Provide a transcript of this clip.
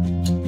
Bye.